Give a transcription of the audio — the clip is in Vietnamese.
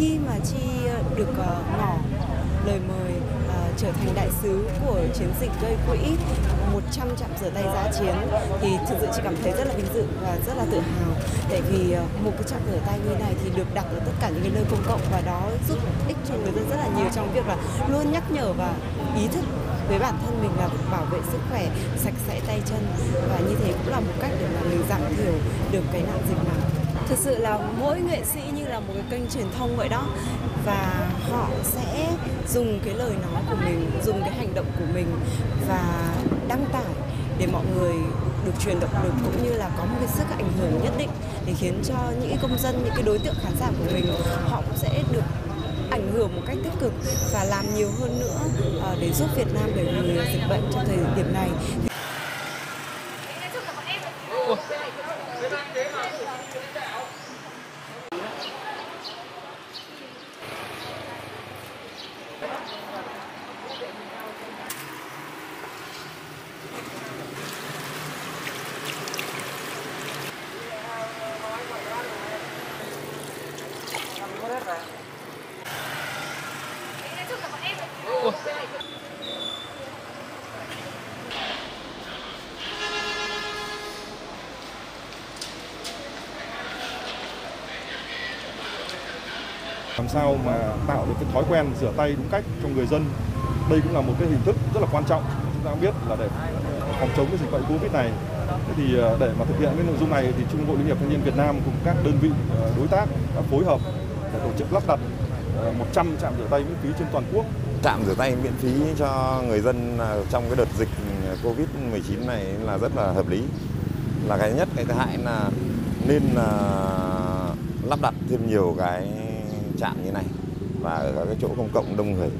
khi mà chi ờ, được ờ, ngỏ lời mời ờ, trở thành đại sứ của chiến dịch gây quỹ 100 trạm rửa tay giá chiến thì thực sự chị cảm thấy rất là vinh dự và rất là tự hào. Tại vì một cái trạm rửa tay như này thì được đặt ở tất cả những cái nơi công cộng và đó giúp ích cho người dân rất là nhiều trong việc là luôn nhắc nhở và ý thức với bản thân mình là bảo vệ sức khỏe, sạch sẽ tay chân. Và như thế cũng là một cách để mà mình giảm thiểu được cái nạn dịch này thực sự là mỗi nghệ sĩ như là một cái kênh truyền thông vậy đó, và họ sẽ dùng cái lời nói của mình, dùng cái hành động của mình và đăng tải để mọi người được truyền động lực cũng như là có một cái sức ảnh hưởng nhất định để khiến cho những công dân, những cái đối tượng khán giả của mình, họ cũng sẽ được ảnh hưởng một cách tích cực và làm nhiều hơn nữa ờ, để giúp Việt Nam đẩy lùi dịch bệnh trong thời điểm này. Làm sao mà tạo được cái thói quen rửa tay đúng cách cho người dân? Đây cũng là một cái hình thức rất là quan trọng chúng ta biết là để phòng chống cái dịch bệnh covid này. Thế thì ờ, để mà thực hiện cái nội dung này thì trung hội liên hiệp thanh niên Việt Nam cùng các đơn vị ờ, đối tác đã phối hợp để tổ chức lắp đặt ờ, 100 trạm rửa tay miễn phí trên toàn quốc. Trạm rửa tay miễn phí cho người dân trong cái đợt dịch ừ, Covid-19 này là rất là hợp lý. Là cái nhất, cái thứ hai là nên là lắp đặt thêm nhiều cái trạm như này và ở các cái chỗ công cộng đông người.